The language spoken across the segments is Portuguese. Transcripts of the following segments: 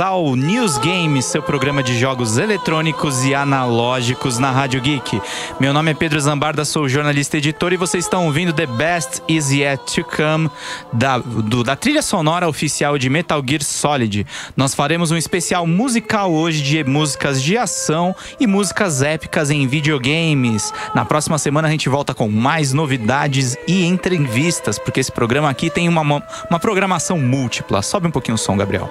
Ao News Games, seu programa de jogos eletrônicos e analógicos na Rádio Geek. Meu nome é Pedro Zambarda, sou jornalista e editor e vocês estão ouvindo The Best Is Yet to Come da, do, da trilha sonora oficial de Metal Gear Solid. Nós faremos um especial musical hoje de músicas de ação e músicas épicas em videogames. Na próxima semana a gente volta com mais novidades e entrevistas, porque esse programa aqui tem uma, uma programação múltipla. Sobe um pouquinho o som, Gabriel.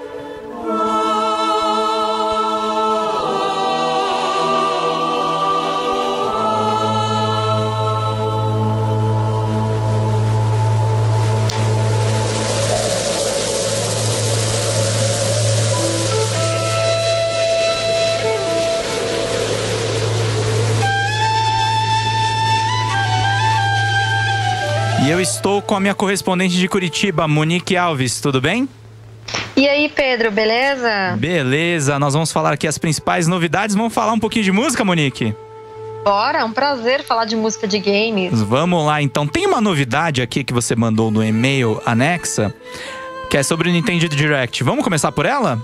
E eu estou com a minha correspondente de Curitiba, Monique Alves, tudo bem? E aí, Pedro, beleza? Beleza, nós vamos falar aqui as principais novidades. Vamos falar um pouquinho de música, Monique? Bora, é um prazer falar de música de games. Vamos lá, então. Tem uma novidade aqui que você mandou no e-mail anexa, que é sobre o Nintendo Direct. Vamos começar por ela?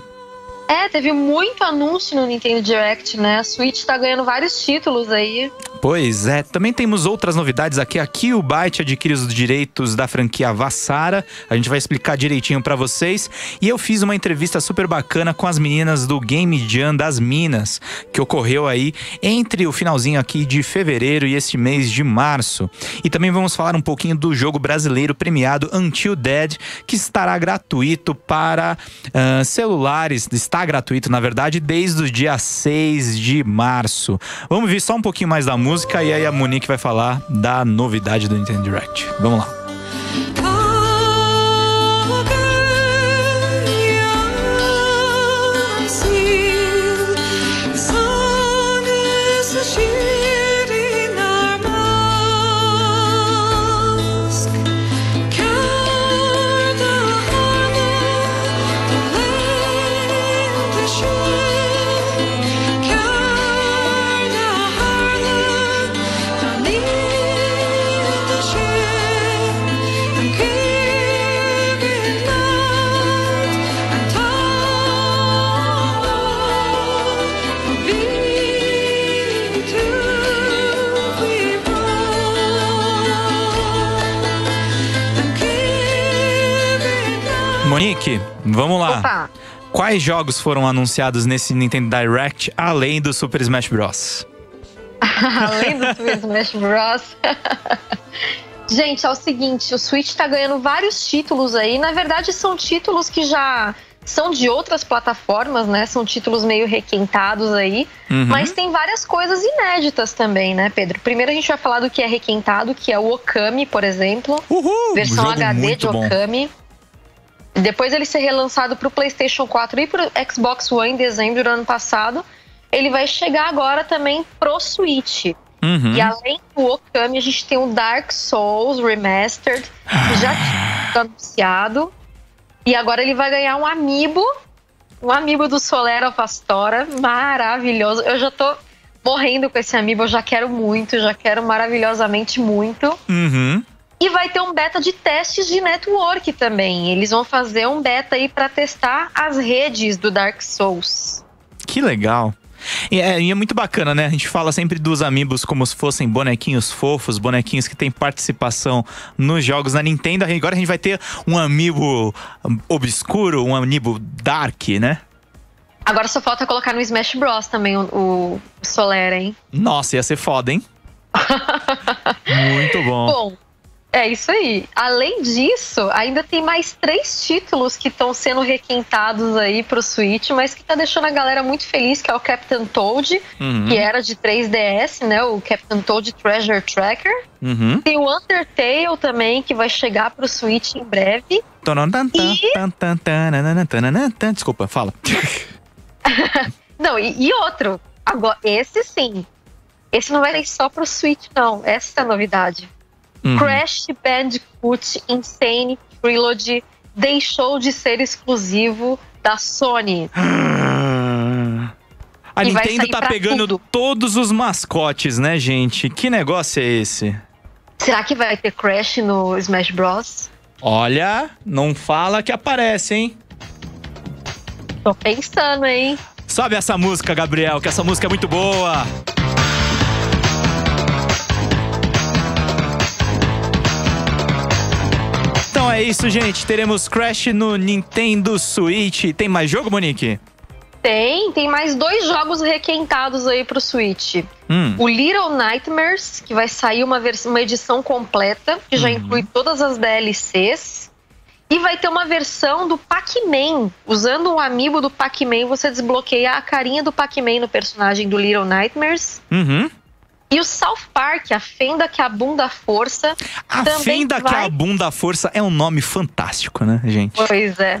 É, teve muito anúncio no Nintendo Direct, né? A Switch tá ganhando vários títulos aí. Pois é, também temos outras novidades aqui. Aqui o Byte adquire os direitos da franquia Vassara. A gente vai explicar direitinho para vocês. E eu fiz uma entrevista super bacana com as meninas do Game Jam das Minas, que ocorreu aí entre o finalzinho aqui de fevereiro e este mês de março. E também vamos falar um pouquinho do jogo brasileiro premiado Until Dead, que estará gratuito para uh, celulares. Está gratuito, na verdade, desde o dia 6 de março. Vamos ver só um pouquinho mais da música e aí a Monique vai falar da novidade do Nintendo Direct. Vamos lá. Quais jogos foram anunciados nesse Nintendo Direct além do Super Smash Bros? Além do Super Smash Bros. Gente, é o seguinte, o Switch tá ganhando vários títulos aí. Na verdade, são títulos que já são de outras plataformas, né? São títulos meio requentados aí. Uhum. Mas tem várias coisas inéditas também, né, Pedro? Primeiro a gente vai falar do que é requentado, que é o Okami, por exemplo. Uhul! versão jogo HD muito de bom. Depois ele ser relançado para o PlayStation 4 e para o Xbox One em dezembro do ano passado, ele vai chegar agora também pro Switch. Uhum. E além do Okami, a gente tem o Dark Souls Remastered, que já tinha sido anunciado. E agora ele vai ganhar um amiibo, um amiibo do Solera Pastora, maravilhoso. Eu já tô morrendo com esse amiibo, eu já quero muito, já quero maravilhosamente muito. Uhum. E vai ter um beta de testes de network também. Eles vão fazer um beta aí para testar as redes do Dark Souls. Que legal. E é, e é muito bacana, né? A gente fala sempre dos amigos como se fossem bonequinhos fofos, bonequinhos que têm participação nos jogos da Nintendo. Agora a gente vai ter um amiibo obscuro, um amiibo dark, né? Agora só falta colocar no Smash Bros também o, o Solera, hein? Nossa, ia ser foda, hein? muito bom. Bom, é isso aí. Além disso, ainda tem mais três títulos que estão sendo requentados aí pro Switch, mas que tá deixando a galera muito feliz, que é o Captain Toad, Uhum. que era de 3DS, né? O Captain Toad Treasure Tracker. Uhum. Tem o Undertale também, que vai chegar pro Switch em breve. E-. Desculpa, fala. Não, e, e outro. Agora, esse sim. Esse não vai ser só pro Switch, não. Essa é a novidade. Uhum. Crash Bandicoot Insane Trilogy deixou de ser exclusivo da Sony. A E Nintendo tá pegando tudo. todos os mascotes, né, gente? Que negócio é esse? Será que vai ter Crash no Smash Bros? Olha, não fala que aparece, hein? Tô pensando, hein? Sobe essa música, Gabriel, que essa música é muito boa. Então é isso, gente. Teremos Crash no Nintendo Switch. Tem mais jogo, Monique? Tem, tem mais dois jogos requentados aí pro Switch. Hum. O Little Nightmares, que vai sair uma, uma edição completa, que já Uhum. inclui todas as DLCs. E vai ter uma versão do Pac-Man. Usando o amiibo do Pac-Man, você desbloqueia a carinha do Pac-Man no personagem do Little Nightmares. Uhum. E o South Park, a fenda que abunda a força. A Fenda que vai- abunda a força é um nome fantástico, né, gente? Pois é,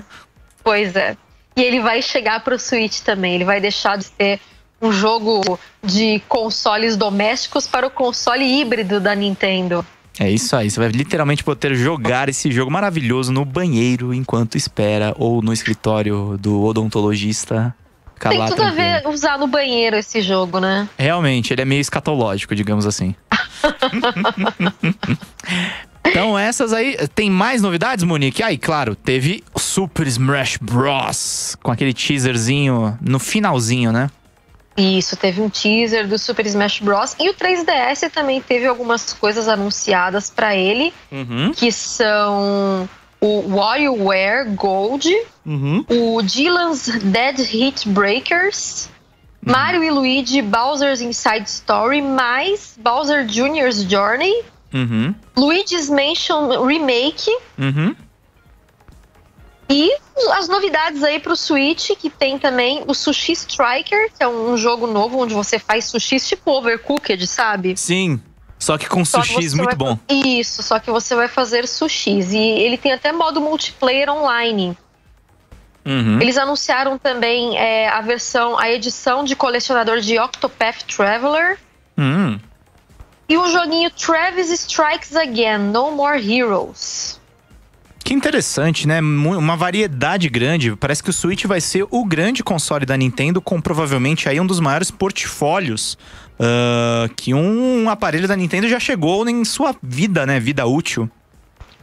pois é. E ele vai chegar pro Switch também. Ele vai deixar de ser um jogo de consoles domésticos para o console híbrido da Nintendo. É isso aí, você vai literalmente poder jogar esse jogo maravilhoso no banheiro enquanto espera ou no escritório do odontologista. Ficar Tem tudo a tranquilo. ver usar no banheiro esse jogo, né? Realmente, ele é meio escatológico, digamos assim. então, essas aí. Tem mais novidades, Monique? Aí, claro, teve Super Smash Bros. Com aquele teaserzinho no finalzinho, né? Isso, teve um teaser do Super Smash Bros. E o 3DS também teve algumas coisas anunciadas para ele, Uhum. que são o WarioWare Gold, Uhum. o Dylan's Dead Hit Breakers, Mario e Luigi Bowser's Inside Story, mais Bowser Jr.'s Journey, Uhum. Luigi's Mansion Remake Uhum. e as novidades aí pro Switch, que tem também o Sushi Striker, que é um jogo novo onde você faz sushis tipo overcooked, sabe? Sim. Só que com Só que sushis você muito vai- bom. Isso, só que você vai fazer sushis. E ele tem até modo multiplayer online. Uhum. Eles anunciaram também é, a versão, a edição de colecionador de Octopath Traveler Hum. e o joguinho Travis Strikes Again, No More Heroes. Que interessante, né? Uma variedade grande. Parece que o Switch vai ser o grande console da Nintendo com provavelmente aí um dos maiores portfólios ah, que um aparelho da Nintendo já chegou em sua vida, né? Vida útil.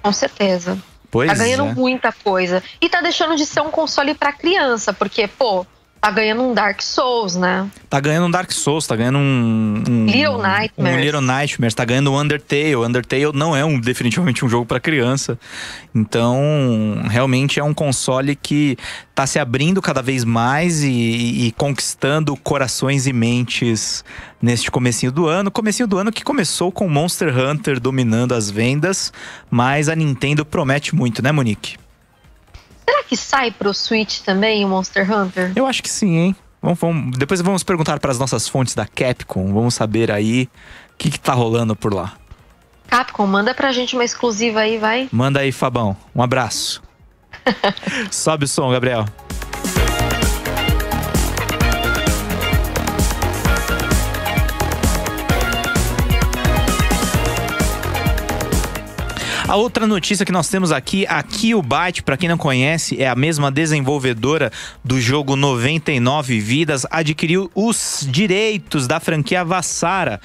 Com certeza. Pois tá ganhando é. muita coisa. E tá deixando de ser um console pra criança, porque, pô, tá ganhando um Dark Souls, né? Tá ganhando um Dark Souls, tá ganhando um. um Little Nightmares. Um Little Nightmares, tá ganhando um Undertale. Undertale não é um, definitivamente um jogo pra criança. Então, realmente é um console que tá se abrindo cada vez mais e, e conquistando corações e mentes neste comecinho do ano. Comecinho do ano que começou com Monster Hunter dominando as vendas, mas a Nintendo promete muito, né, Monique? Será que sai pro Switch também o Monster Hunter? Eu acho que sim, hein? Vamos, vamos- depois vamos perguntar para as nossas fontes da Capcom. Vamos saber aí o que, que tá rolando por lá. Capcom, manda pra gente uma exclusiva aí, vai. Manda aí, Fabão. Um abraço. Sobe o som, Gabriel. A outra notícia que nós temos aqui, a Killbyte, para quem não conhece, é a mesma desenvolvedora do jogo 99 Vidas, adquiriu os direitos da franquia Vassara,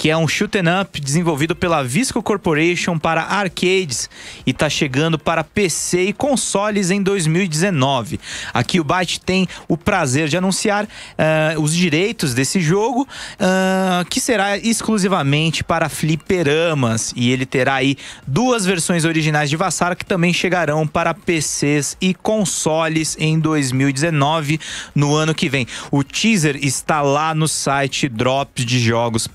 que é um shoot 'em up desenvolvido pela Visco Corporation para arcades e tá chegando para PC e consoles em 2019. A Killbyte tem o prazer de anunciar ah, os direitos desse jogo, ah, que será exclusivamente para fliperamas e ele terá aí duas versões originais de Vassara que também chegarão para PCs e consoles em 2019, no ano que vem. O teaser está lá no site Drops de Jogos,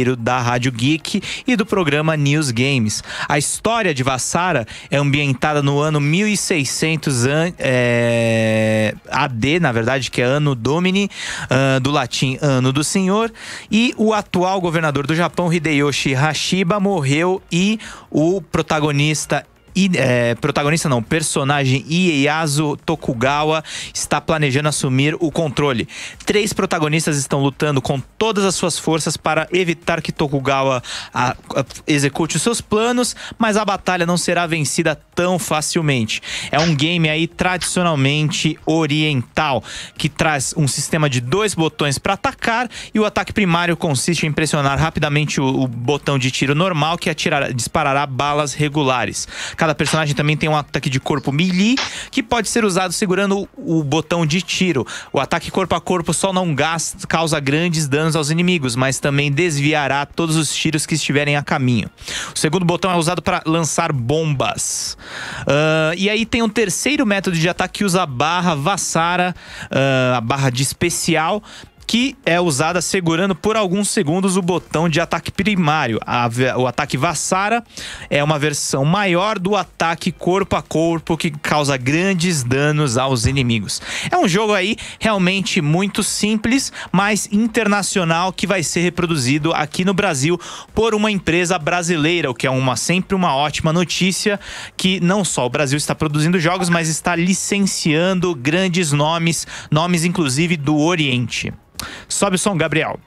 parceiro da Rádio Geek e do programa News Games. A história de Vassara é ambientada no ano 1600 an- é, AD, na verdade, que é Ano Domini, ah, do latim Ano do Senhor, e o atual governador do Japão, Hideyoshi Hashiba, morreu e o protagonista e, é, protagonista não, personagem Ieyasu Tokugawa está planejando assumir o controle. Três protagonistas estão lutando com todas as suas forças para evitar que Tokugawa a- a- execute os seus planos, mas a batalha não será vencida tão facilmente. É um game aí tradicionalmente oriental, que traz um sistema de dois botões para atacar e o ataque primário consiste em pressionar rapidamente o, o botão de tiro normal que atirará, disparará balas regulares. Cada personagem também tem um ataque de corpo melee, que pode ser usado segurando o botão de tiro. O ataque corpo a corpo só não gasta, causa grandes danos aos inimigos, mas também desviará todos os tiros que estiverem a caminho. O segundo botão é usado para lançar bombas. Uh, e aí tem um terceiro método de ataque que usa a barra Vassara, uh, a barra de especial, que é usada segurando por alguns segundos o botão de ataque primário. A, o ataque Vassara é uma versão maior do ataque corpo a corpo que causa grandes danos aos inimigos. É um jogo aí realmente muito simples, mas internacional que vai ser reproduzido aqui no Brasil por uma empresa brasileira, o que é uma sempre uma ótima notícia que não só o Brasil está produzindo jogos, mas está licenciando grandes nomes, nomes inclusive do Oriente. Sobe o som, Gabriel.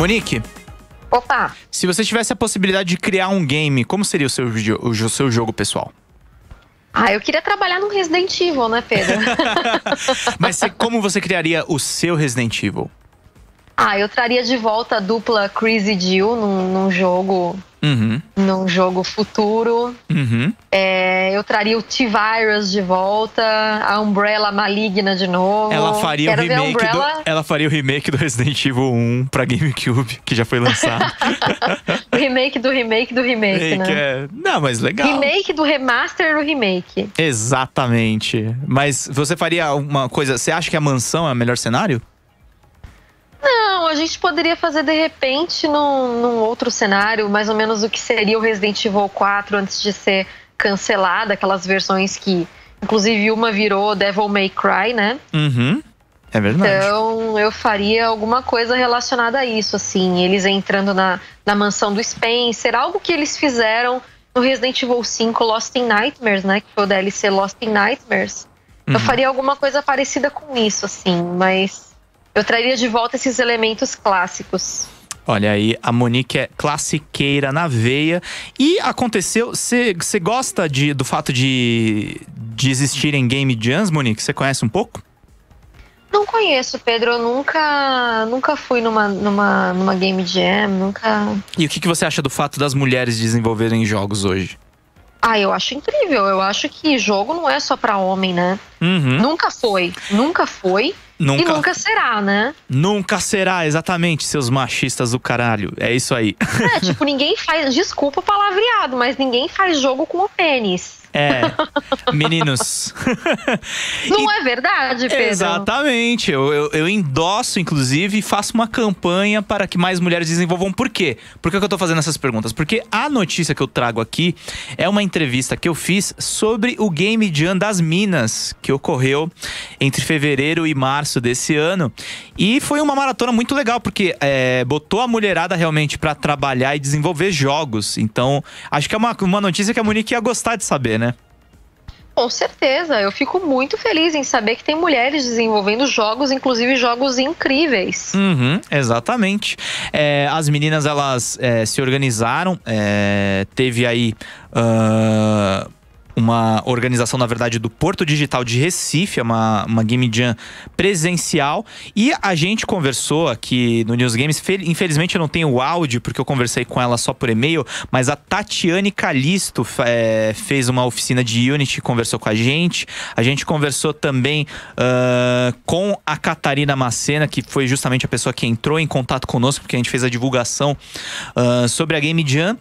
Monique. Opa! Se você tivesse a possibilidade de criar um game, como seria o seu, o seu jogo pessoal? Ah, eu queria trabalhar no Resident Evil, né, Pedro? Mas como você criaria o seu Resident Evil? Ah, eu traria de volta a dupla Chris e Jill num, num jogo. Uhum. Num jogo futuro. Uhum. É, eu traria o T-Virus de volta, a Umbrella maligna de novo. Ela faria, o remake do, ela faria o remake do Resident Evil 1 pra GameCube, que já foi lançado. o remake do remake do remake, remake né? É... Não, mas legal. Remake do remaster do remake. Exatamente. Mas você faria uma coisa. Você acha que a mansão é o melhor cenário? Não, a gente poderia fazer de repente num, num, outro cenário, mais ou menos o que seria o Resident Evil 4 antes de ser cancelada, aquelas versões que, inclusive, uma virou Devil May Cry, né? Uhum. É verdade. Então eu faria alguma coisa relacionada a isso, assim, eles entrando na, na mansão do Spencer, algo que eles fizeram no Resident Evil 5 Lost in Nightmares, né? Que foi o DLC Lost in Nightmares. Uhum. Eu faria alguma coisa parecida com isso, assim, mas eu traria de volta esses elementos clássicos. Olha aí, a Monique é classiqueira na veia. E aconteceu. Você gosta de, do fato de, de existirem game jams, Monique? Você conhece um pouco? Não conheço, Pedro. Eu nunca, nunca fui numa, numa, numa game jam, nunca. E o que, que você acha do fato das mulheres desenvolverem jogos hoje? Ah, eu acho incrível. Eu acho que jogo não é só para homem, né? Uhum. Nunca foi. Nunca foi. Nunca, e nunca será, né? Nunca será, exatamente, seus machistas do caralho. É isso aí. É, tipo, ninguém faz. Desculpa o palavreado, mas ninguém faz jogo com o pênis. É, meninos. Não é verdade, Pedro? Exatamente. Eu, eu, eu, endosso, inclusive, e faço uma campanha para que mais mulheres desenvolvam. Por quê? Por que eu tô fazendo essas perguntas? Porque a notícia que eu trago aqui é uma entrevista que eu fiz sobre o Game Jam das Minas, que ocorreu entre fevereiro e março desse ano. E foi uma maratona muito legal, porque é, botou a mulherada realmente para trabalhar e desenvolver jogos. Então, acho que é uma, uma notícia que a Monique ia gostar de saber, né? Com certeza, eu fico muito feliz em saber que tem mulheres desenvolvendo jogos, inclusive jogos incríveis. Uhum, exatamente. É, as meninas elas é, se organizaram, é, teve aí. Uh uma organização, na verdade, do Porto Digital de Recife, é uma, uma Game Jam presencial. E a gente conversou aqui no News Games. Infelizmente eu não tenho o áudio, porque eu conversei com ela só por e-mail, mas a Tatiane Calisto é, fez uma oficina de Unity, conversou com a gente. A gente conversou também uh, com a Catarina Macena, que foi justamente a pessoa que entrou em contato conosco, porque a gente fez a divulgação uh, sobre a Game Jam.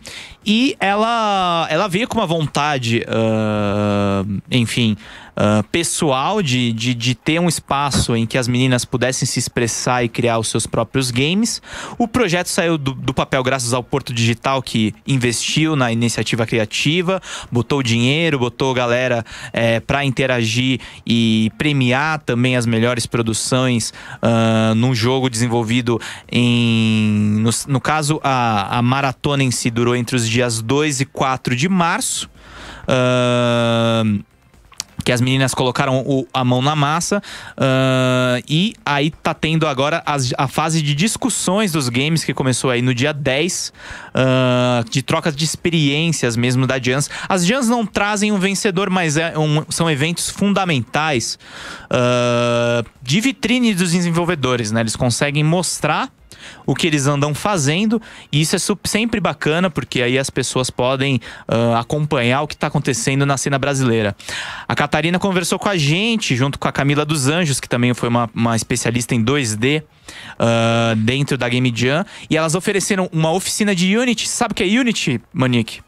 E ela, ela veio com uma vontade, uh, enfim, uh, pessoal de, de, de, ter um espaço em que as meninas pudessem se expressar e criar os seus próprios games. O projeto saiu do, do papel graças ao Porto Digital, que investiu na iniciativa criativa, botou dinheiro, botou galera é, para interagir e premiar também as melhores produções uh, num jogo desenvolvido em. No, no caso, a, a maratona em si durou entre os dias 2 e 4 de março. Uh, que as meninas colocaram o, a mão na massa uh, e aí tá tendo agora as, a fase de discussões dos games que começou aí no dia 10 uh, de trocas de experiências mesmo da Jans. As Jans não trazem um vencedor, mas é um, são eventos fundamentais uh, de vitrine dos desenvolvedores, né? Eles conseguem mostrar o que eles andam fazendo. E isso é sempre bacana, porque aí as pessoas podem uh, acompanhar o que está acontecendo na cena brasileira. A Catarina conversou com a gente, junto com a Camila dos Anjos, que também foi uma, uma especialista em 2D. Uh, dentro da Game Jam e elas ofereceram uma oficina de Unity. Sabe o que é Unity, Monique?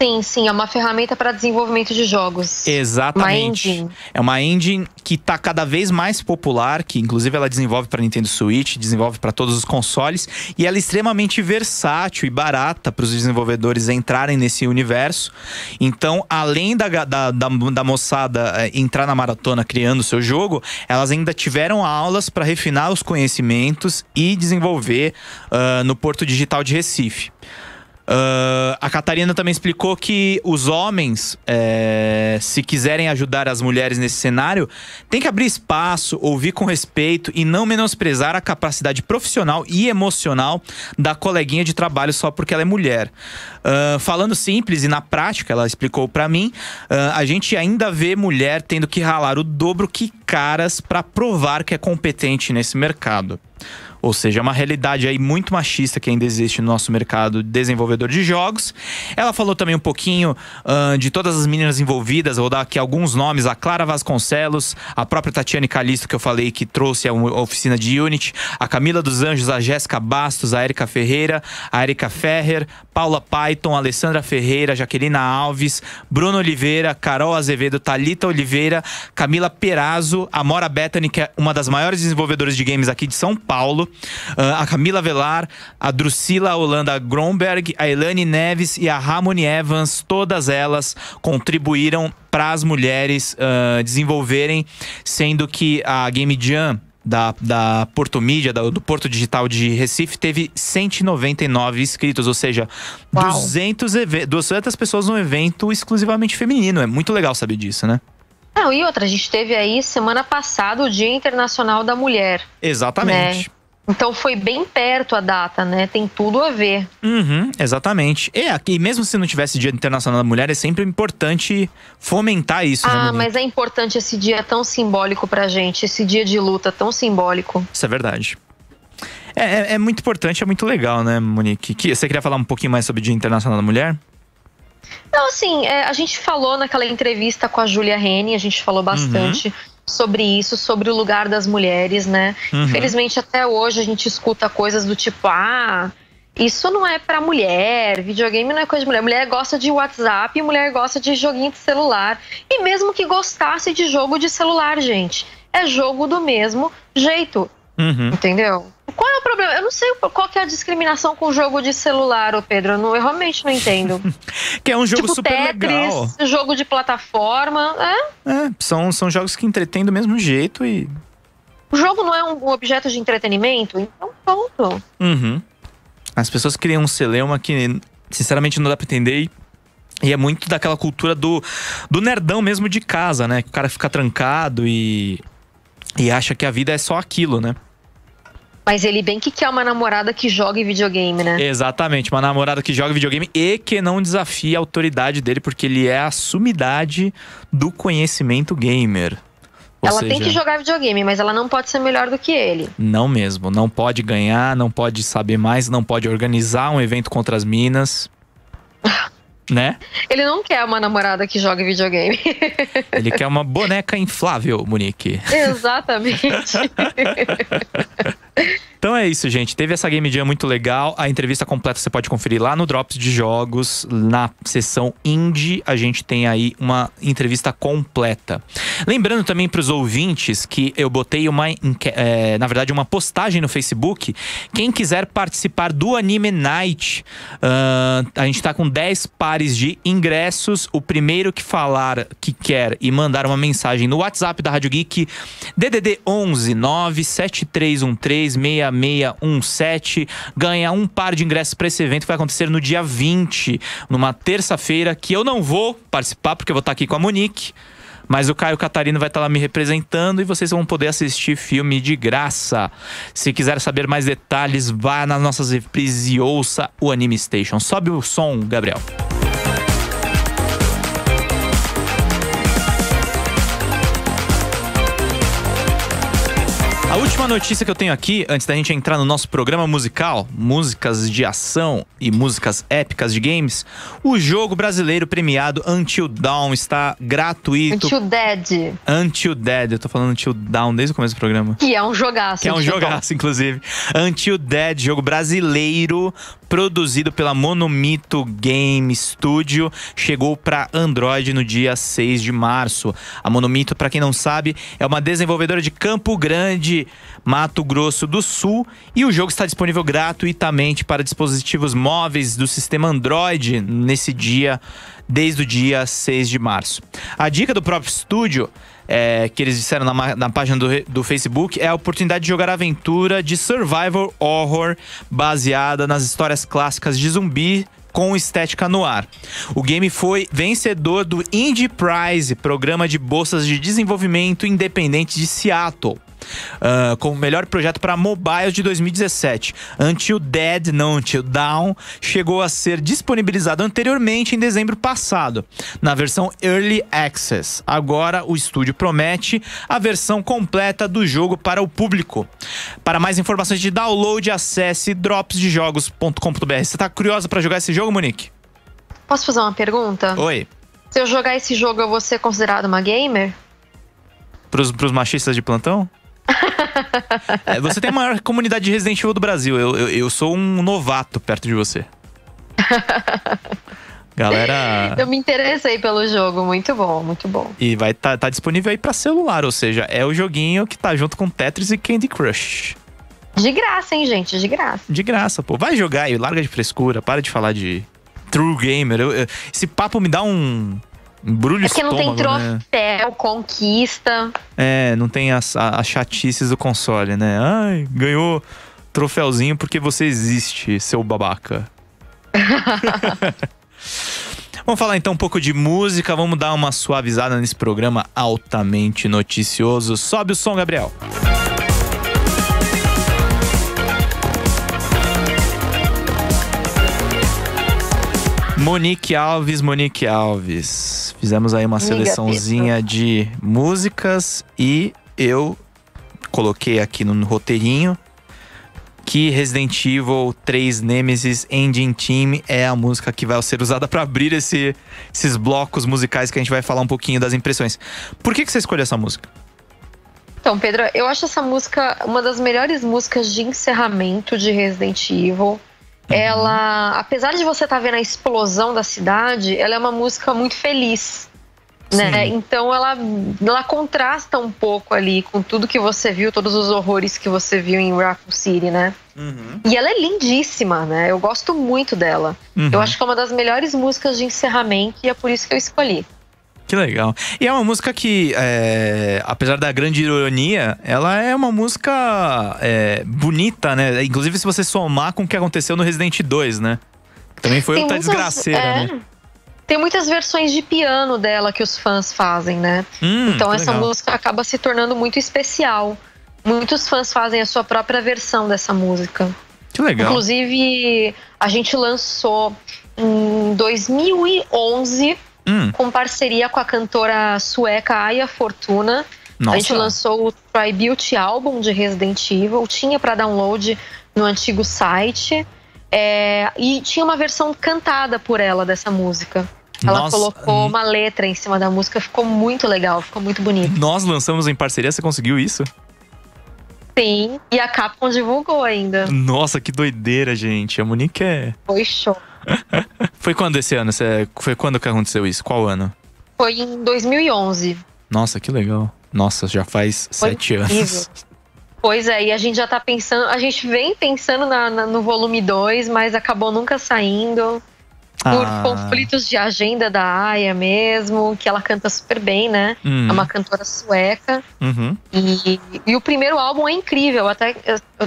Sim, sim, é uma ferramenta para desenvolvimento de jogos. Exatamente. Uma. É uma engine que está cada vez mais popular, que inclusive ela desenvolve para Nintendo Switch, desenvolve para todos os consoles, e ela é extremamente versátil e barata para os desenvolvedores entrarem nesse universo. Então, além da, da, da, da moçada é, entrar na maratona criando o seu jogo, elas ainda tiveram aulas para refinar os conhecimentos e desenvolver uh, no Porto Digital de Recife. Uh, a Catarina também explicou que os homens, é, se quiserem ajudar as mulheres nesse cenário, tem que abrir espaço, ouvir com respeito e não menosprezar a capacidade profissional e emocional da coleguinha de trabalho só porque ela é mulher. Uh, falando simples e na prática, ela explicou para mim, uh, a gente ainda vê mulher tendo que ralar o dobro que caras para provar que é competente nesse mercado. Ou seja, é uma realidade aí muito machista que ainda existe no nosso mercado desenvolvedor de jogos. Ela falou também um pouquinho uh, de todas as meninas envolvidas, vou dar aqui alguns nomes: a Clara Vasconcelos, a própria Tatiane Calisto, que eu falei que trouxe a oficina de Unity, a Camila dos Anjos, a Jéssica Bastos, a Erika Ferreira, a Erika Ferrer, Paula Python, Alessandra Ferreira, Jaquelina Alves, Bruno Oliveira, Carol Azevedo, Talita Oliveira, Camila Perazzo, a Mora Bethany, que é uma das maiores desenvolvedoras de games aqui de São Paulo, uh, a Camila Velar, a Drusila Holanda Gromberg, a Elane Neves e a Ramoni Evans, todas elas contribuíram para as mulheres uh, desenvolverem, sendo que a Game Jam da, da Porto Mídia, da, do Porto Digital de Recife, teve 199 inscritos, ou seja, 200, 200 pessoas no evento exclusivamente feminino. É muito legal saber disso, né? Não, e outra, a gente teve aí semana passada o Dia Internacional da Mulher. Exatamente. Né? Então foi bem perto a data, né? Tem tudo a ver. Uhum, exatamente. E aqui, mesmo se não tivesse Dia Internacional da Mulher, é sempre importante fomentar isso. Né, ah, mas é importante esse dia tão simbólico pra gente, esse dia de luta tão simbólico. Isso é verdade. É, é, é muito importante, é muito legal, né, Monique? Que, você queria falar um pouquinho mais sobre o Dia Internacional da Mulher? Não, assim, é, a gente falou naquela entrevista com a Júlia Rene, a gente falou bastante. Uhum sobre isso, sobre o lugar das mulheres, né? Uhum. Infelizmente, até hoje a gente escuta coisas do tipo, ah, isso não é para mulher, videogame não é coisa de mulher. Mulher gosta de WhatsApp e mulher gosta de joguinho de celular. E mesmo que gostasse de jogo de celular, gente, é jogo do mesmo jeito. Uhum. Entendeu? Qual é o problema? Eu não sei qual que é a discriminação com o jogo de celular, ô Pedro. Eu, não, eu realmente não entendo. que é um jogo tipo super Tetris, legal. jogo de plataforma. É? é, são, são jogos que entretêm do mesmo jeito e. O jogo não é um objeto de entretenimento? Então, pronto. Uhum. As pessoas criam um celeuma que, sinceramente, não dá pra entender. E é muito daquela cultura do, do nerdão mesmo de casa, né? Que o cara fica trancado e. E acha que a vida é só aquilo, né? Mas ele bem que quer uma namorada que jogue videogame, né? Exatamente, uma namorada que joga videogame e que não desafie a autoridade dele, porque ele é a sumidade do conhecimento gamer. Ou ela seja, tem que jogar videogame, mas ela não pode ser melhor do que ele. Não mesmo. Não pode ganhar, não pode saber mais, não pode organizar um evento contra as minas. né? Ele não quer uma namorada que jogue videogame. Ele quer uma boneca inflável, Monique. Exatamente. Então é isso, gente. Teve essa Game Jam muito legal. A entrevista completa você pode conferir lá no Drops de Jogos, na seção Indie. A gente tem aí uma entrevista completa. Lembrando também para os ouvintes que eu botei uma, é, na verdade, uma postagem no Facebook. Quem quiser participar do Anime Night, uh, a gente está com 10 pares de ingressos. O primeiro que falar que quer e mandar uma mensagem no WhatsApp da Rádio Geek, DDD 11 97313 6617 ganha um par de ingressos para esse evento que vai acontecer no dia 20, numa terça-feira, que eu não vou participar porque eu vou estar aqui com a Monique. Mas o Caio Catarino vai estar lá me representando e vocês vão poder assistir filme de graça. Se quiser saber mais detalhes, vá nas nossas reprises e ouça o Anime Station. Sobe o som, Gabriel. A última notícia que eu tenho aqui, antes da gente entrar no nosso programa musical, músicas de ação e músicas épicas de games, o jogo brasileiro premiado Until Dawn está gratuito. Until Dead. Until Dead, eu tô falando Until Dawn desde o começo do programa. Que é um jogaço. Que é um jogaço, inclusive. Until Dead, jogo brasileiro, produzido pela Monomito Game Studio, chegou para Android no dia 6 de março. A Monomito, para quem não sabe, é uma desenvolvedora de Campo Grande, Mato Grosso do Sul, e o jogo está disponível gratuitamente para dispositivos móveis do sistema Android nesse dia, desde o dia 6 de março. A dica do próprio estúdio é, que eles disseram na, na página do, do, Facebook é a oportunidade de jogar aventura de survival horror baseada nas histórias clássicas de zumbi com estética no ar. O game foi vencedor do Indie Prize, programa de bolsas de desenvolvimento independente de Seattle uh, como melhor projeto para mobile de 2017. Until Dead, não Until Down, chegou a ser disponibilizado anteriormente em dezembro passado, na versão Early Access. Agora o estúdio promete a versão completa do jogo para o público. Para mais informações de download, acesse dropsdejogos.com.br. Você está curiosa para jogar esse jogo, Monique? Posso fazer uma pergunta? Oi. Se eu jogar esse jogo, eu vou ser considerado uma gamer? Para os machistas de plantão? É, você tem a maior comunidade de Resident Evil do Brasil. Eu, eu, eu sou um novato perto de você. Galera. Eu me interessei pelo jogo, muito bom, muito bom. E vai tá, tá disponível aí para celular, ou seja, é o joguinho que tá junto com Tetris e Candy Crush. De graça, hein, gente? De graça. De graça, pô. Vai jogar aí, larga de frescura, para de falar de True Gamer. Eu, eu, esse papo me dá um, Embrulho é porque não tem né? troféu, né? conquista. É, não tem as, as chatices do console, né? Ai, ganhou troféuzinho porque você existe, seu babaca. Vamos falar então um pouco de música, vamos dar uma suavizada nesse programa altamente noticioso. Sobe o som, Gabriel. Monique Alves, Monique Alves. Fizemos aí uma seleçãozinha de músicas e eu coloquei aqui no roteirinho que Resident Evil 3 Nemesis Engine Team é a música que vai ser usada para abrir esse, esses blocos musicais que a gente vai falar um pouquinho das impressões. Por que, que você escolheu essa música? Então, Pedro, eu acho essa música uma das melhores músicas de encerramento de Resident Evil. Ela, apesar de você estar tá vendo a explosão da cidade, ela é uma música muito feliz. Né? Então ela, ela contrasta um pouco ali com tudo que você viu, todos os horrores que você viu em Raccoon City, né? Uhum. E ela é lindíssima, né? Eu gosto muito dela. Uhum. Eu acho que é uma das melhores músicas de encerramento e é por isso que eu escolhi. Que legal. E é uma música que, é, apesar da grande ironia, ela é uma música é, bonita, né? Inclusive, se você somar com o que aconteceu no Resident 2, né? Também foi Tem outra muitas, desgraceira, é, né? Tem muitas versões de piano dela que os fãs fazem, né? Hum, então essa legal. música acaba se tornando muito especial. Muitos fãs fazem a sua própria versão dessa música. Que legal. Inclusive, a gente lançou em 2011 hum. com parceria com a cantora sueca Aya Fortuna. Nossa. A gente lançou o Tribute Album de Resident Evil, tinha para download no antigo site. É, e tinha uma versão cantada por ela dessa música. Ela Nossa. colocou uma letra em cima da música, ficou muito legal, ficou muito bonito. Nós lançamos em parceria, você conseguiu isso? Sim, e a Capcom divulgou ainda. Nossa, que doideira, gente. A Monique é. Foi show. Foi quando esse ano? Foi quando que aconteceu isso? Qual ano? Foi em 2011. Nossa, que legal. Nossa, já faz Foi sete incrível. anos. Pois é, e a gente já tá pensando, a gente vem pensando na, na, no volume 2, mas acabou nunca saindo. Por ah. conflitos de agenda da Aya mesmo, que ela canta super bem, né? Hum. É uma cantora sueca. Uhum. E, e, o primeiro álbum é incrível. Até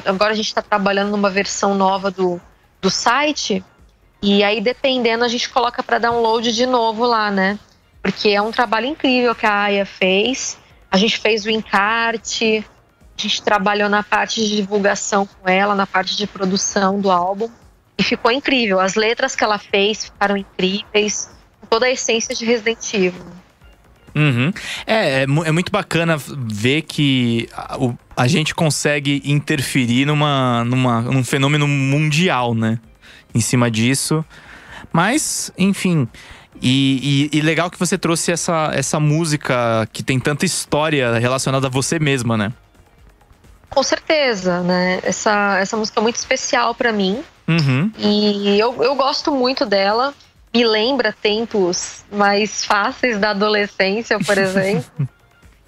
agora a gente tá trabalhando numa versão nova do, do site. E aí, dependendo, a gente coloca para download de novo lá, né? porque é um trabalho incrível que a Aya fez. A gente fez o encarte, a gente trabalhou na parte de divulgação com ela, na parte de produção do álbum. E ficou incrível. As letras que ela fez ficaram incríveis. Toda a essência de Resident Evil. Uhum. É, é, é, muito bacana ver que a, o, a, gente consegue interferir numa, numa, num fenômeno mundial, né? Em cima disso. Mas, enfim. E, e, e, legal que você trouxe essa, essa música que tem tanta história relacionada a você mesma, né? Com certeza, né? Essa, essa música é muito especial para mim. Uhum. E eu, eu gosto muito dela. Me lembra tempos mais fáceis da adolescência, por exemplo.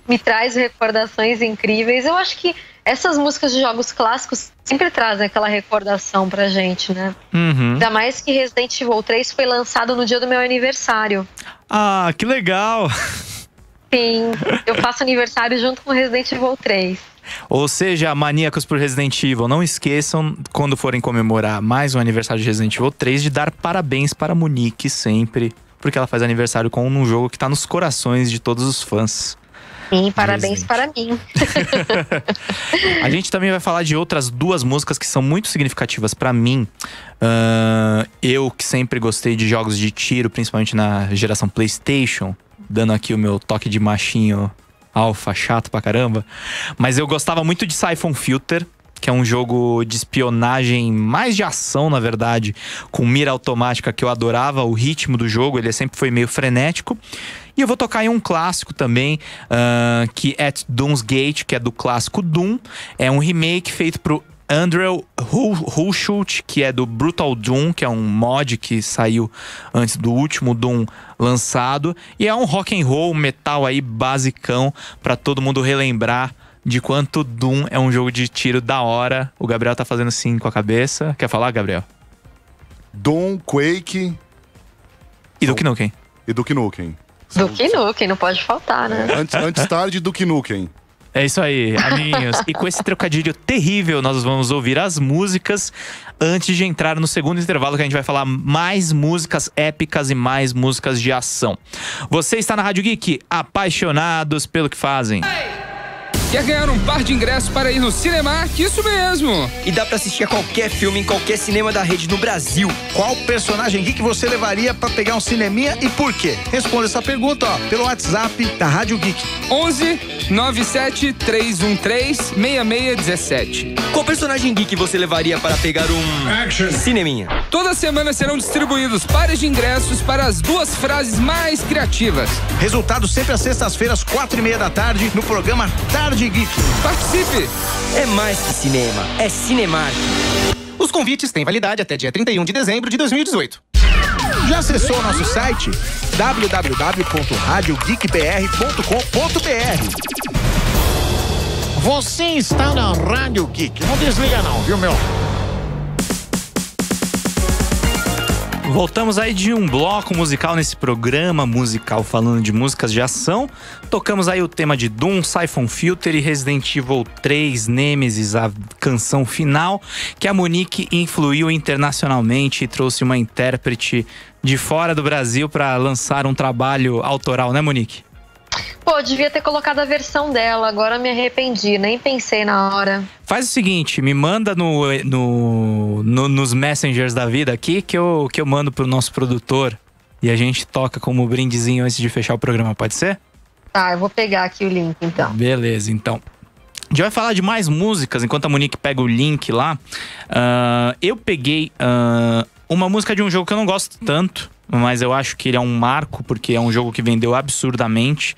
Me traz recordações incríveis. Eu acho que essas músicas de jogos clássicos sempre trazem aquela recordação pra gente, né? Uhum. Ainda mais que Resident Evil 3 foi lançado no dia do meu aniversário. Ah, que legal! Sim, eu faço aniversário junto com Resident Evil 3. Ou seja, maníacos por Resident Evil, não esqueçam, quando forem comemorar mais um aniversário de Resident Evil 3, de dar parabéns para Monique sempre, porque ela faz aniversário com um jogo que está nos corações de todos os fãs. Sim, parabéns para mim. a gente também vai falar de outras duas músicas que são muito significativas para mim. Uh, eu que sempre gostei de jogos de tiro, principalmente na geração PlayStation, dando aqui o meu toque de machinho alfa, chato pra caramba. Mas eu gostava muito de Siphon Filter, que é um jogo de espionagem, mais de ação, na verdade, com mira automática que eu adorava. O ritmo do jogo, ele sempre foi meio frenético. E eu vou tocar em um clássico também, uh, que é Doom's Gate, que é do clássico Doom. É um remake feito pro Andrew Hulschult, que é do Brutal Doom, que é um mod que saiu antes do último Doom lançado, e é um rock and roll metal aí basicão para todo mundo relembrar de quanto Doom é um jogo de tiro da hora. O Gabriel tá fazendo assim com a cabeça. Quer falar, Gabriel? Doom, Quake e Duke Nukem. E Duke Nukem. Duke Nukem, não pode faltar, né? Antes, antes tarde, Duke Nukem. É isso aí, amiguinhos. e com esse trocadilho terrível, nós vamos ouvir as músicas antes de entrar no segundo intervalo, que a gente vai falar mais músicas épicas e mais músicas de ação. Você está na Rádio Geek, apaixonados pelo que fazem. Hey! Quer ganhar um par de ingressos para ir no Cinemark? Isso mesmo! E dá para assistir a qualquer filme em qualquer cinema da rede no Brasil. Qual personagem geek você levaria para pegar um cineminha e por quê? Responda essa pergunta ó, pelo WhatsApp da Rádio Geek. 11 97 313 6617. Qual personagem geek você levaria para pegar um Action. cineminha? Toda semana serão distribuídos pares de ingressos para as duas frases mais criativas. Resultado sempre às sextas-feiras, quatro e meia da tarde, no programa Tarde Geek. Participe! É mais que cinema, é Cinemark. Os convites têm validade até dia 31 de dezembro de 2018. Já acessou nosso site www.radiogeekbr.com.br? Você está na Rádio Geek. Não desliga não, viu, meu? Voltamos aí de um bloco musical nesse programa musical falando de músicas de ação. Tocamos aí o tema de Doom, Siphon Filter e Resident Evil 3 Nemesis, a canção final, que a Monique influiu internacionalmente e trouxe uma intérprete de fora do Brasil para lançar um trabalho autoral, né, Monique? Pô, devia ter colocado a versão dela, agora me arrependi, nem pensei na hora. Faz o seguinte, me manda no, no, no, nos messengers da vida aqui que eu, que eu mando pro nosso produtor e a gente toca como brindezinho antes de fechar o programa, pode ser? Tá, eu vou pegar aqui o link então. Beleza, então. A gente vai falar de mais músicas enquanto a Monique pega o link lá. Uh, eu peguei uh, uma música de um jogo que eu não gosto tanto, mas eu acho que ele é um marco porque é um jogo que vendeu absurdamente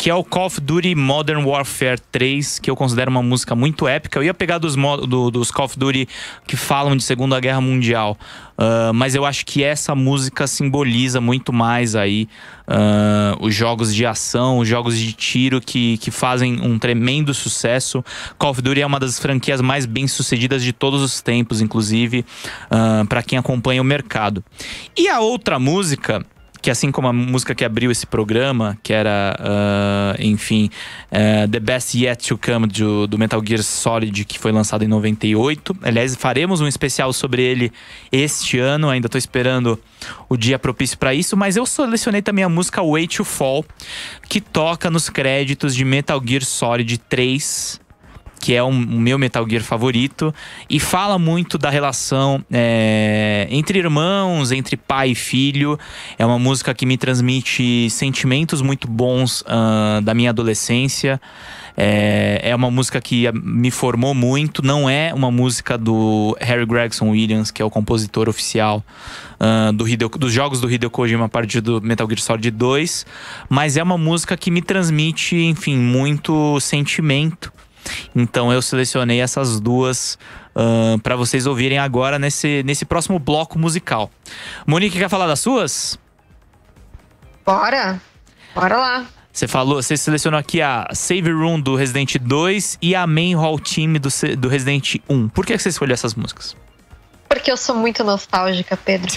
que é o Call of Duty Modern Warfare 3, que eu considero uma música muito épica. Eu ia pegar dos, do, dos Call of Duty que falam de Segunda Guerra Mundial, uh, mas eu acho que essa música simboliza muito mais aí uh, os jogos de ação, os jogos de tiro que, que fazem um tremendo sucesso. Call of Duty é uma das franquias mais bem sucedidas de todos os tempos, inclusive, uh, para quem acompanha o mercado. E a outra música que assim como a música que abriu esse programa, que era, uh, enfim, uh, The Best Yet to Come do, do, Metal Gear Solid, que foi lançado em 98. Aliás, faremos um especial sobre ele este ano, ainda estou esperando o dia propício para isso, mas eu selecionei também a música Way to Fall, que toca nos créditos de Metal Gear Solid 3 que é o um, meu Metal Gear favorito, e fala muito da relação é, entre irmãos, entre pai e filho. É uma música que me transmite sentimentos muito bons uh, da minha adolescência. É, é uma música que me formou muito. Não é uma música do Harry Gregson Williams, que é o compositor oficial uh, do Hideo, dos jogos do Hideo Kojima a partir do Metal Gear Solid 2, mas é uma música que me transmite, enfim, muito sentimento. Então eu selecionei essas duas uh, para vocês ouvirem agora nesse, nesse próximo bloco musical. Monique, quer falar das suas? Bora! Bora lá! Você falou, você selecionou aqui a Save Room do Resident 2 e a Main Hall Team do, do Resident 1. Por que você escolheu essas músicas? Porque eu sou muito nostálgica, Pedro.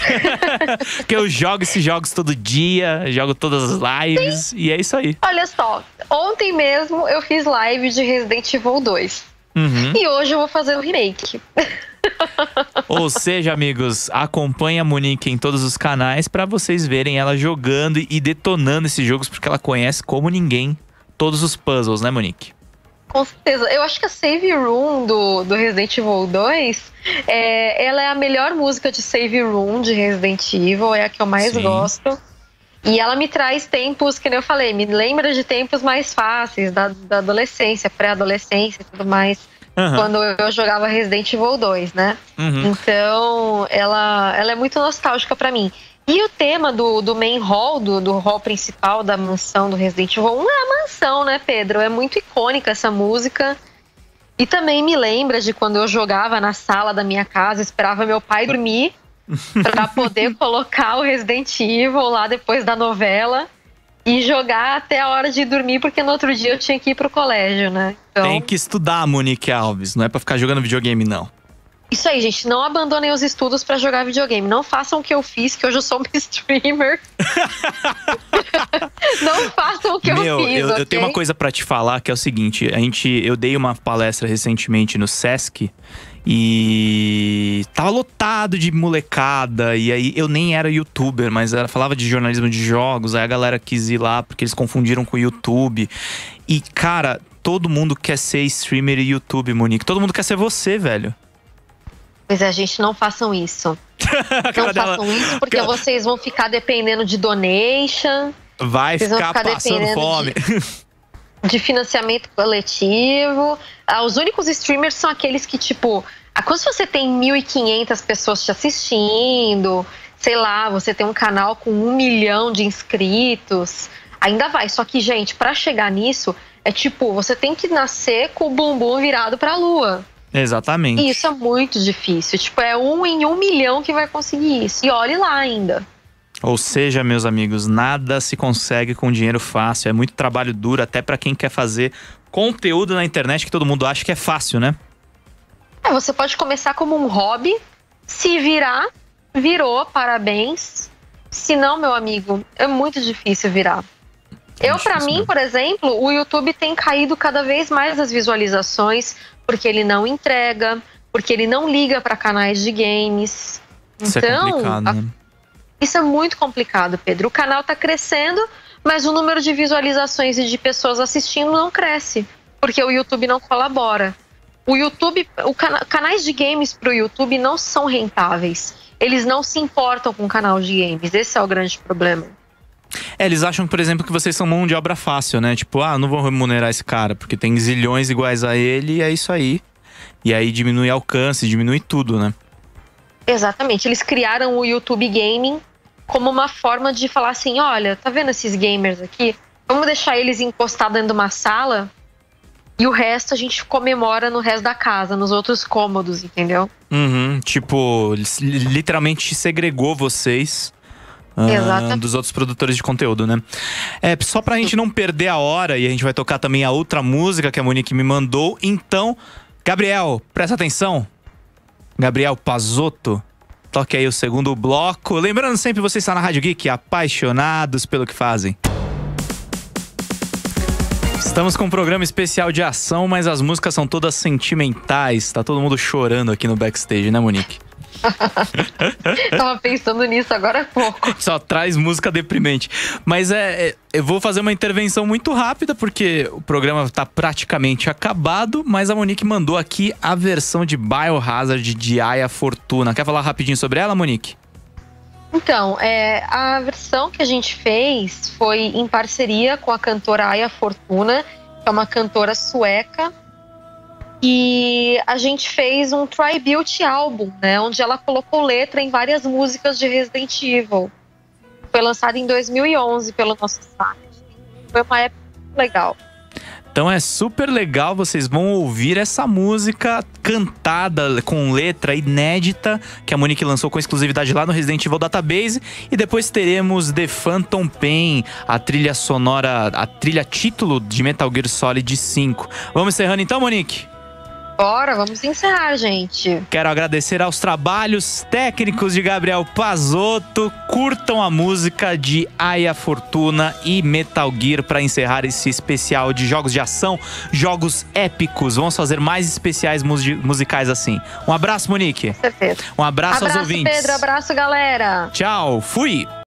Porque eu jogo esses jogos todo dia, jogo todas as lives Sim. e é isso aí. Olha só, ontem mesmo eu fiz live de Resident Evil 2. Uhum. E hoje eu vou fazer o remake. Ou seja, amigos, acompanhe a Monique em todos os canais para vocês verem ela jogando e detonando esses jogos, porque ela conhece como ninguém todos os puzzles, né, Monique? Com certeza. Eu acho que a Save Room do, do Resident Evil 2, é, ela é a melhor música de Save Room de Resident Evil, é a que eu mais Sim. gosto. E ela me traz tempos, que eu falei, me lembra de tempos mais fáceis, da, da adolescência, pré-adolescência e tudo mais. Uhum. Quando eu jogava Resident Evil 2, né? Uhum. Então, ela, ela é muito nostálgica para mim. E o tema do, do main hall, do, do hall principal da mansão do Resident Evil 1 é a mansão, né, Pedro? É muito icônica essa música. E também me lembra de quando eu jogava na sala da minha casa, esperava meu pai dormir para poder colocar o Resident Evil lá depois da novela e jogar até a hora de dormir, porque no outro dia eu tinha que ir pro colégio, né? Então... Tem que estudar, Monique Alves, não é para ficar jogando videogame, não. Isso aí, gente. Não abandonem os estudos para jogar videogame. Não façam o que eu fiz, que hoje eu sou uma streamer. não façam o que Meu, eu fiz. Eu, okay? eu tenho uma coisa para te falar que é o seguinte: a gente, eu dei uma palestra recentemente no Sesc e tava lotado de molecada. E aí eu nem era youtuber, mas era, falava de jornalismo de jogos. Aí a galera quis ir lá porque eles confundiram com o YouTube. E, cara, todo mundo quer ser streamer e YouTube, Monique. Todo mundo quer ser você, velho. Pois é, gente, não façam isso. não façam isso porque vocês vão ficar dependendo de donation. Vai ficar, ficar passando fome. De, de, financiamento coletivo. Ah, os únicos streamers são aqueles que, tipo, ah, quando você tem 1.500 pessoas te assistindo, sei lá, você tem um canal com um milhão de inscritos, ainda vai. Só que, gente, para chegar nisso, é tipo, você tem que nascer com o bumbum virado pra lua. Exatamente. E isso é muito difícil. Tipo, é um em um milhão que vai conseguir isso. E olhe lá ainda. Ou seja, meus amigos, nada se consegue com dinheiro fácil. É muito trabalho duro, até para quem quer fazer conteúdo na internet que todo mundo acha que é fácil, né? É, você pode começar como um hobby, se virar, virou, parabéns. Se não, meu amigo, é muito difícil virar. É eu, para mim, por exemplo, o YouTube tem caído cada vez mais as visualizações porque ele não entrega, porque ele não liga para canais de games. Isso é então, é complicado, né? isso é muito complicado, Pedro. O canal está crescendo, mas o número de visualizações e de pessoas assistindo não cresce, porque o YouTube não colabora. O YouTube, o cana canais de games para o YouTube não são rentáveis. Eles não se importam com o canal de games. Esse é o grande problema. É, eles acham, por exemplo, que vocês são mão de obra fácil, né? Tipo, ah, não vou remunerar esse cara, porque tem zilhões iguais a ele e é isso aí. E aí diminui alcance, diminui tudo, né? Exatamente. Eles criaram o YouTube Gaming como uma forma de falar assim: olha, tá vendo esses gamers aqui? Vamos deixar eles encostados dentro de uma sala e o resto a gente comemora no resto da casa, nos outros cômodos, entendeu? Uhum, tipo, literalmente segregou vocês Uh, dos outros produtores de conteúdo, né? É, só pra gente não perder a hora, e a gente vai tocar também a outra música que a Monique me mandou. Então, Gabriel, presta atenção. Gabriel Pazotto, Toque aí o segundo bloco. Lembrando sempre, você está na Rádio Geek, apaixonados pelo que fazem. Estamos com um programa especial de ação, mas as músicas são todas sentimentais. Tá todo mundo chorando aqui no backstage, né, Monique? Tava pensando nisso agora há pouco. Só traz música deprimente. Mas é, é, eu vou fazer uma intervenção muito rápida, porque o programa tá praticamente acabado, mas a Monique mandou aqui a versão de Biohazard de Aya Fortuna. Quer falar rapidinho sobre ela, Monique? Então, é, a versão que a gente fez foi em parceria com a cantora Aya Fortuna, que é uma cantora sueca. E a gente fez um tribute álbum, né? Onde ela colocou letra em várias músicas de Resident Evil. Foi lançado em 2011 pelo nosso site. Foi uma época legal. Então é super legal, vocês vão ouvir essa música cantada com letra inédita que a Monique lançou com exclusividade lá no Resident Evil Database e depois teremos The Phantom Pain, a trilha sonora, a trilha título de Metal Gear Solid 5. Vamos encerrando então, Monique? Bora, vamos encerrar, gente. Quero agradecer aos trabalhos técnicos de Gabriel Pazotto. Curtam a música de Aya Fortuna e Metal Gear para encerrar esse especial de jogos de ação, jogos épicos. Vamos fazer mais especiais musicais assim. Um abraço, Monique. Com certeza. Um abraço, abraço aos ouvintes. Pedro, abraço, galera. Tchau, fui.